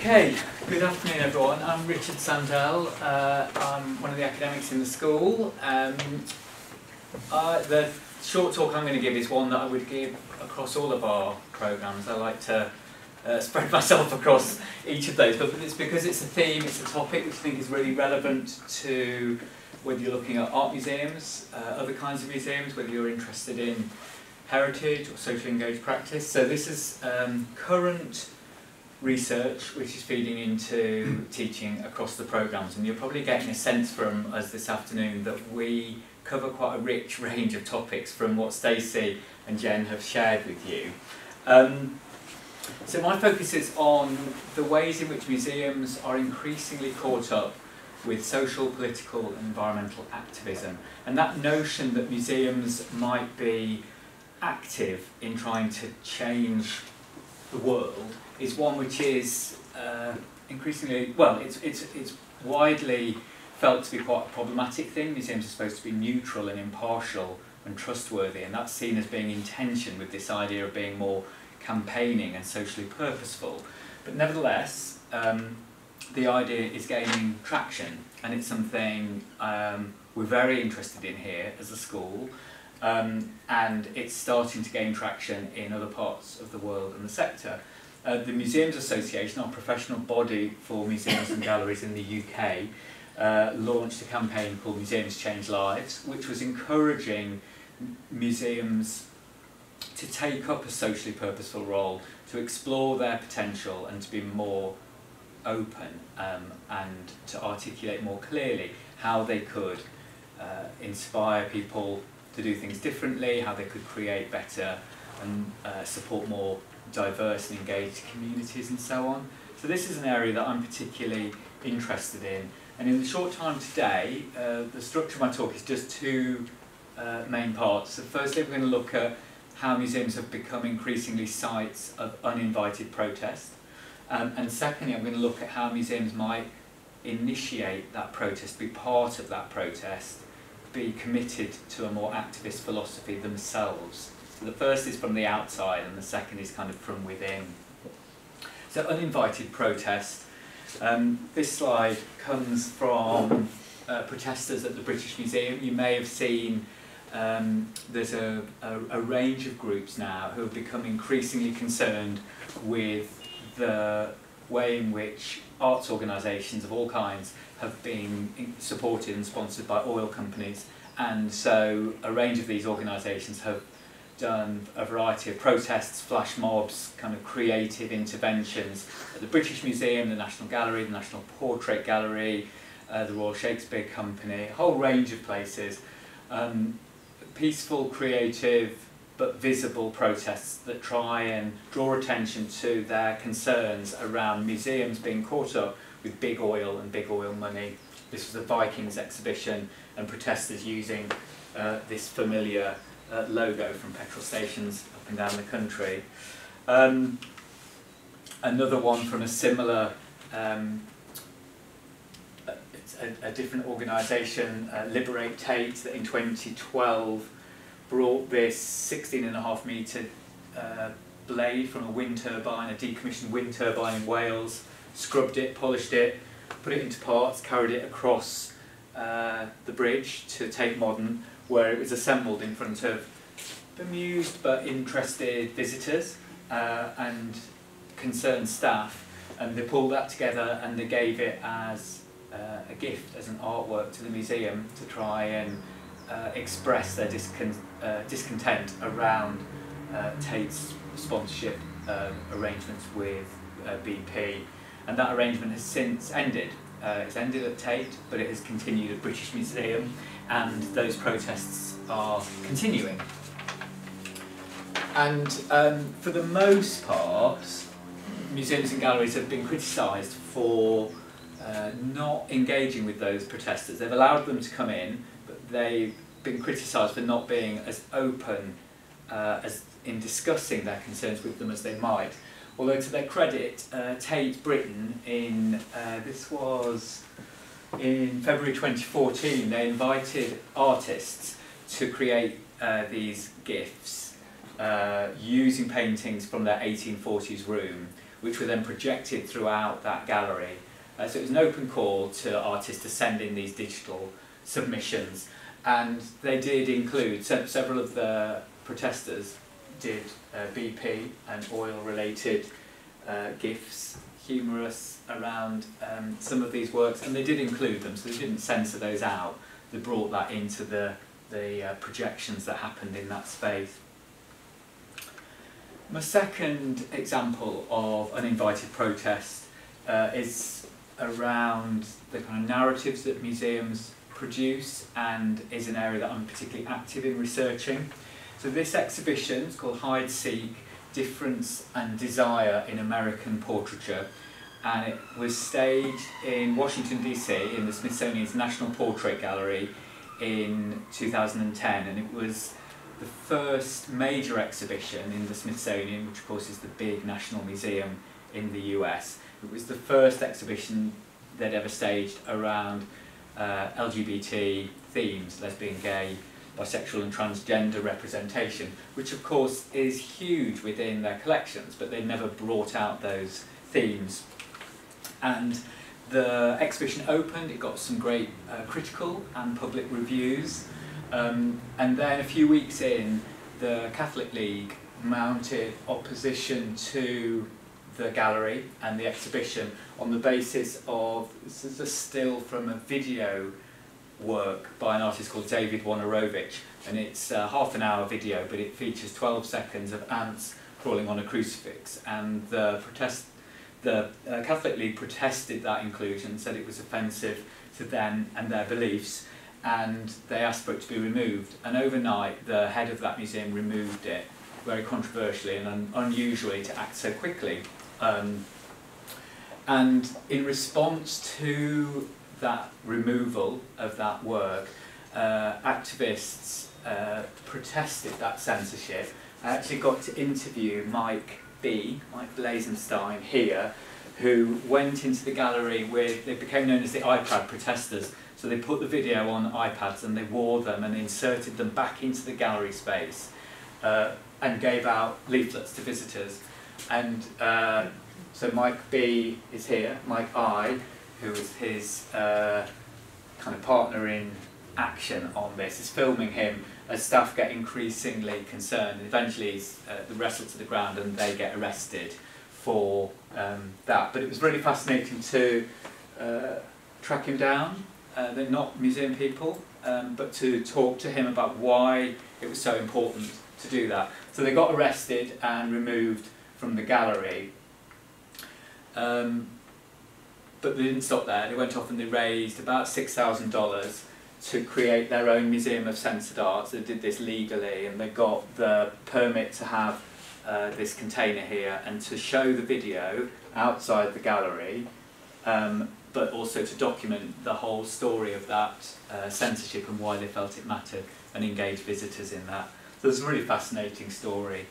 Okay, good afternoon everyone. I'm Richard Sandell. Uh, I'm one of the academics in the school. Um, uh, the short talk I'm going to give is one that I would give across all of our programmes. I like to uh, spread myself across each of those, but it's because it's a theme, it's a topic which I think is really relevant to whether you're looking at art museums, uh, other kinds of museums, whether you're interested in heritage or socially engaged practice. So this is um, current research which is feeding into teaching across the programmes and you're probably getting a sense from us this afternoon that we cover quite a rich range of topics from what Stacey and Jen have shared with you. Um, so my focus is on the ways in which museums are increasingly caught up with social, political and environmental activism and that notion that museums might be active in trying to change the world is one which is uh, increasingly, well, it's, it's, it's widely felt to be quite a problematic thing. Museums are supposed to be neutral and impartial and trustworthy, and that's seen as being in tension with this idea of being more campaigning and socially purposeful. But nevertheless, um, the idea is gaining traction, and it's something um, we're very interested in here as a school, um, and it's starting to gain traction in other parts of the world and the sector. Uh, the Museums Association, our professional body for museums and galleries in the UK, uh, launched a campaign called Museums Change Lives, which was encouraging museums to take up a socially purposeful role, to explore their potential and to be more open um, and to articulate more clearly how they could uh, inspire people to do things differently, how they could create better and uh, support more diverse and engaged communities and so on. So this is an area that I'm particularly interested in. And in the short time today, uh, the structure of my talk is just two uh, main parts. So firstly, we're going to look at how museums have become increasingly sites of uninvited protest. Um, and secondly, I'm going to look at how museums might initiate that protest, be part of that protest, be committed to a more activist philosophy themselves. So the first is from the outside and the second is kind of from within. So uninvited protest. Um, this slide comes from uh, protesters at the British Museum. You may have seen um, there's a, a, a range of groups now who have become increasingly concerned with the way in which arts organisations of all kinds have been supported and sponsored by oil companies and so a range of these organisations have done a variety of protests, flash mobs, kind of creative interventions at the British Museum, the National Gallery, the National Portrait Gallery, uh, the Royal Shakespeare Company, a whole range of places. Um, peaceful, creative, but visible protests that try and draw attention to their concerns around museums being caught up with big oil and big oil money. This was a Vikings exhibition and protesters using uh, this familiar uh, logo from petrol stations up and down the country. Um, another one from a similar, um, a, a, different organisation, uh, Liberate Tate, that in 2012 brought this 16 and a half metre uh, blade from a wind turbine, a decommissioned wind turbine in Wales, scrubbed it, polished it, put it into parts, carried it across uh, the bridge to Tate Modern, where it was assembled in front of bemused but interested visitors uh, and concerned staff and they pulled that together and they gave it as uh, a gift, as an artwork to the museum to try and uh, express their discon uh, discontent around uh, Tate's sponsorship um, arrangements with uh, BP and that arrangement has since ended. Uh, it's ended at Tate but it has continued at British Museum and those protests are continuing. And um, for the most part, museums and galleries have been criticised for uh, not engaging with those protesters. They've allowed them to come in, but they've been criticised for not being as open uh, as in discussing their concerns with them as they might. Although to their credit, uh, Tate Britain in, uh, this was in February 2014, they invited artists to create uh, these gifts uh, using paintings from their 1840s room which were then projected throughout that gallery. Uh, so it was an open call to artists to send in these digital submissions, and they did include se several of the protesters did uh, BP and oil-related uh, gifts, humorous around um, some of these works, and they did include them, so they didn't censor those out. They brought that into the the uh, projections that happened in that space. My second example of uninvited protest uh, is around the kind of narratives that museums produce and is an area that I'm particularly active in researching. So this exhibition is called Hide Seek, Difference and Desire in American Portraiture and it was staged in Washington DC in the Smithsonian's National Portrait Gallery in 2010 and it was the first major exhibition in the Smithsonian, which of course is the big national museum in the US. It was the first exhibition they'd ever staged around uh, LGBT themes, lesbian, gay, bisexual and transgender representation, which of course is huge within their collections, but they never brought out those themes. And the exhibition opened, it got some great uh, critical and public reviews, um, and then a few weeks in, the Catholic League mounted opposition to the gallery and the exhibition on the basis of, this is a still from a video work by an artist called David Wojnarowicz, and it's a half an hour video, but it features 12 seconds of ants crawling on a crucifix, and the protest the uh, Catholic League protested that inclusion, said it was offensive to them and their beliefs, and they asked for it to be removed. And overnight, the head of that museum removed it, very controversially and un unusually to act so quickly. Um, and in response to that removal of that work, uh, activists uh, protested that censorship. I actually got to interview Mike B, Mike Blasenstein here, who went into the gallery with, they became known as the iPad protesters. So they put the video on iPads and they wore them and inserted them back into the gallery space uh, and gave out leaflets to visitors. And uh, so Mike B is here, Mike I, who was his uh, kind of partner in action on this, is filming him as staff get increasingly concerned. Eventually he's uh, wrestled to the ground and they get arrested for um, that. But it was really fascinating to uh, track him down. Uh, they're not museum people, um, but to talk to him about why it was so important to do that. So they got arrested and removed from the gallery. Um, but they didn't stop there. They went off and they raised about $6,000 to create their own museum of censored arts. They did this legally and they got the permit to have uh, this container here and to show the video outside the gallery um, but also to document the whole story of that uh, censorship and why they felt it mattered and engage visitors in that. So it's a really fascinating story.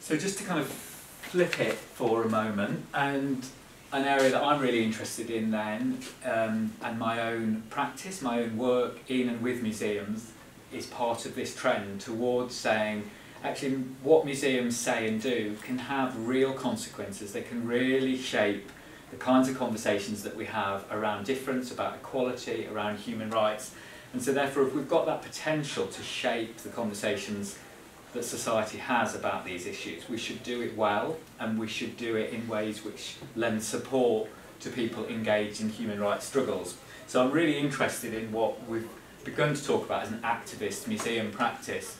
So just to kind of flip it for a moment and an area that I'm really interested in then, um, and my own practice, my own work in and with museums, is part of this trend towards saying, actually, what museums say and do can have real consequences. They can really shape the kinds of conversations that we have around difference, about equality, around human rights. And so therefore, if we've got that potential to shape the conversations that society has about these issues. We should do it well and we should do it in ways which lend support to people engaged in human rights struggles. So I'm really interested in what we've begun to talk about as an activist museum practice.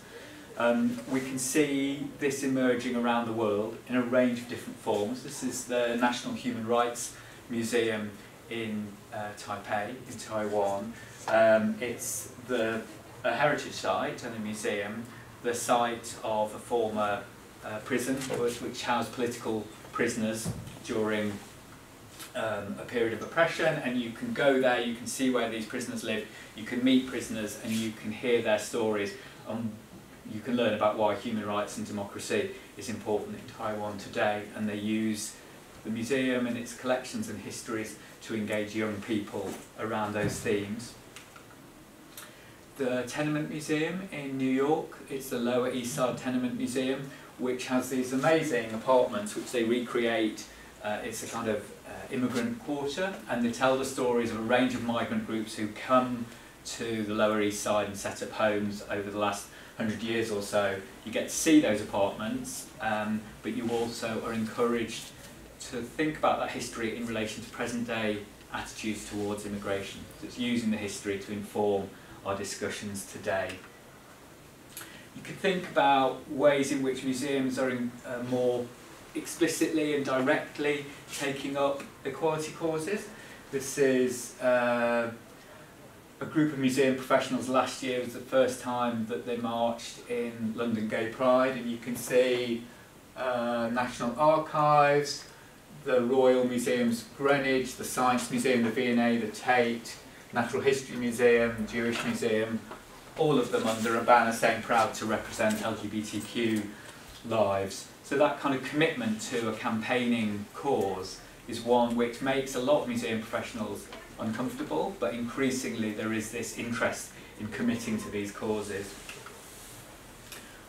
Um, we can see this emerging around the world in a range of different forms. This is the National Human Rights Museum in uh, Taipei, in Taiwan. Um, it's the a heritage site and a museum the site of a former uh, prison which housed political prisoners during um, a period of oppression. And you can go there, you can see where these prisoners live, you can meet prisoners and you can hear their stories. And you can learn about why human rights and democracy is important in Taiwan today. And they use the museum and its collections and histories to engage young people around those themes the Tenement Museum in New York. It's the Lower East Side Tenement Museum, which has these amazing apartments which they recreate. Uh, it's a kind of uh, immigrant quarter, and they tell the stories of a range of migrant groups who come to the Lower East Side and set up homes over the last hundred years or so. You get to see those apartments, um, but you also are encouraged to think about that history in relation to present day attitudes towards immigration. So it's using the history to inform our discussions today. You could think about ways in which museums are in, uh, more explicitly and directly taking up equality causes. This is uh, a group of museum professionals last year was the first time that they marched in London Gay Pride and you can see uh, National Archives, the Royal Museums Greenwich, the Science Museum, the V&A, the Tate, Natural History Museum, Jewish Museum, all of them under a banner saying proud to represent LGBTQ lives. So that kind of commitment to a campaigning cause is one which makes a lot of museum professionals uncomfortable, but increasingly there is this interest in committing to these causes.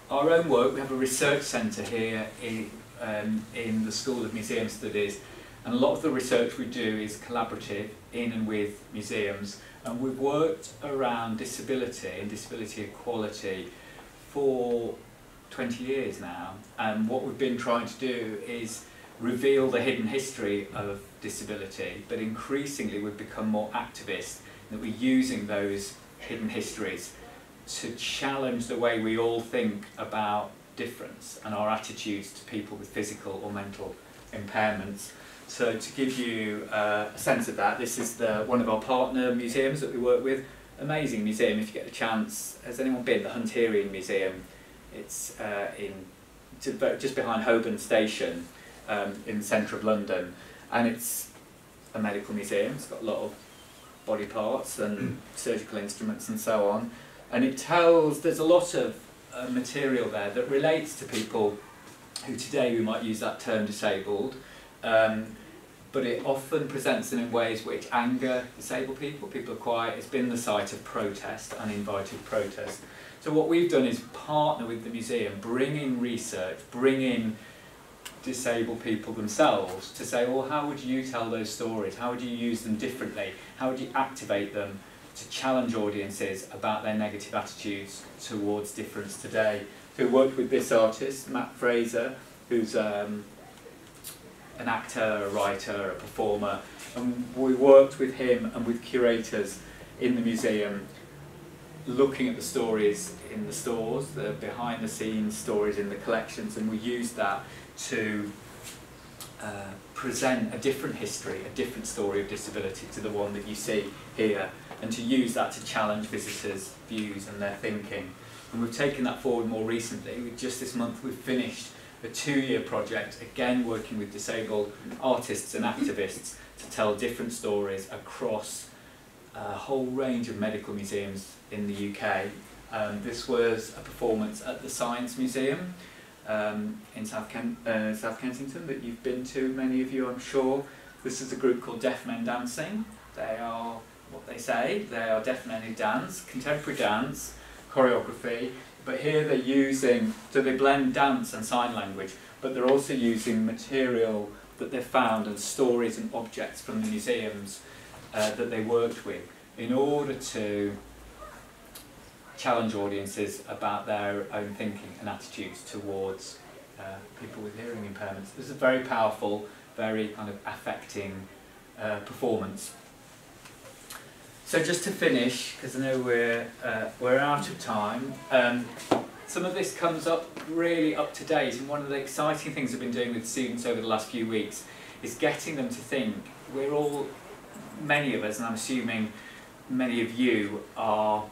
Our own work, we have a research centre here in, um, in the School of Museum Studies, and a lot of the research we do is collaborative in and with museums, and we've worked around disability and disability equality for 20 years now, and what we've been trying to do is reveal the hidden history of disability, but increasingly we've become more activist, that we're using those hidden histories to challenge the way we all think about difference and our attitudes to people with physical or mental impairments. So to give you uh, a sense of that, this is the, one of our partner museums that we work with. Amazing museum, if you get a chance. Has anyone been? The Hunterian Museum. It's uh, in just behind Holborn Station um, in the centre of London. And it's a medical museum, it's got a lot of body parts and surgical instruments and so on. And it tells, there's a lot of uh, material there that relates to people who today we might use that term disabled, um, but it often presents them in ways which anger disabled people. People are quiet. It's been the site of protest, uninvited protest. So what we've done is partner with the museum, bring in research, bring in disabled people themselves to say, well, how would you tell those stories? How would you use them differently? How would you activate them to challenge audiences about their negative attitudes towards difference today? We worked with this artist, Matt Fraser, who's um, an actor, a writer, a performer, and we worked with him and with curators in the museum looking at the stories in the stores, the behind the scenes stories in the collections, and we used that to uh, present a different history, a different story of disability to the one that you see here, and to use that to challenge visitors' views and their thinking. And we've taken that forward more recently. We, just this month we've finished a two-year project, again working with disabled artists and activists to tell different stories across a whole range of medical museums in the UK. Um, this was a performance at the Science Museum, um, in South, Ken uh, South Kensington that you've been to, many of you I'm sure. This is a group called Deaf Men Dancing. They are what they say, they are deaf men who dance, contemporary dance, choreography, but here they're using, so they blend dance and sign language, but they're also using material that they've found and stories and objects from the museums uh, that they worked with in order to challenge audiences about their own thinking and attitudes towards uh, people with hearing impairments. This is a very powerful, very kind of affecting uh, performance. So just to finish, because I know we're, uh, we're out of time, um, some of this comes up really up to date and one of the exciting things I've been doing with students over the last few weeks is getting them to think, we're all, many of us, and I'm assuming many of you are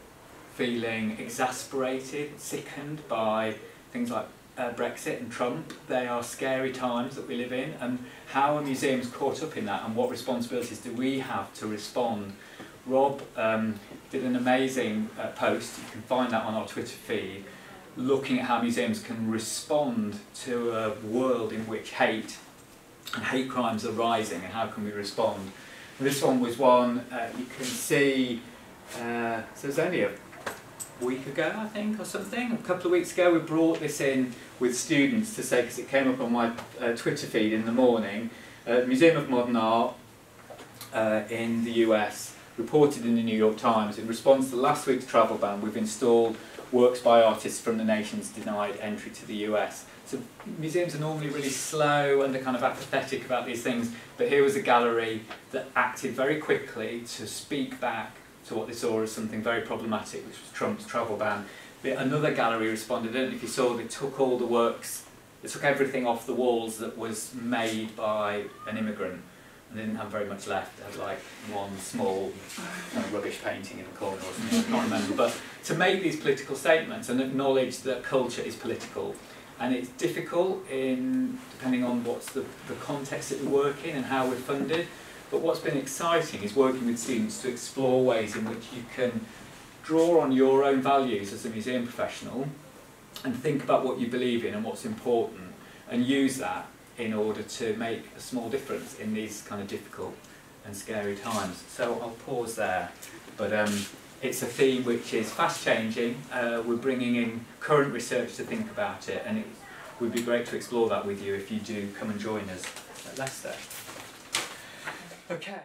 feeling exasperated, sickened by things like uh, Brexit and Trump. They are scary times that we live in, and how are museums caught up in that, and what responsibilities do we have to respond? Rob um, did an amazing uh, post, you can find that on our Twitter feed, looking at how museums can respond to a world in which hate and hate crimes are rising, and how can we respond. And this one was one, uh, you can see, uh, so there's only a week ago, I think, or something. A couple of weeks ago, we brought this in with students to say, because it came up on my uh, Twitter feed in the morning, uh, Museum of Modern Art uh, in the US reported in the New York Times, in response to last week's travel ban, we've installed works by artists from the nations denied entry to the US. So museums are normally really slow and they're kind of apathetic about these things, but here was a gallery that acted very quickly to speak back to what they saw as something very problematic, which was Trump's travel ban. But another gallery responded, and if you saw, they took all the works, they took everything off the walls that was made by an immigrant and didn't have very much left. They had like one small kind of rubbish painting in the corner or something, I can't remember. But to make these political statements and acknowledge that culture is political, and it's difficult in depending on what's the, the context that we work in and how we're funded. But what's been exciting is working with students to explore ways in which you can draw on your own values as a museum professional and think about what you believe in and what's important and use that in order to make a small difference in these kind of difficult and scary times. So I'll pause there. But um, it's a theme which is fast changing. Uh, we're bringing in current research to think about it, and it would be great to explore that with you if you do come and join us at Leicester. Okay.